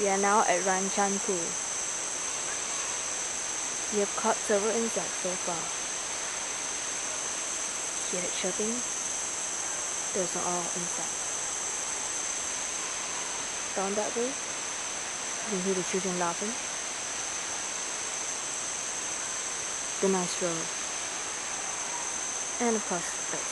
We are now at Ranchan Pool. We have caught several insects so far. Hear it chirping? Those are all insects. Down that way, you can hear the children laughing. The nice road. And of course, birds.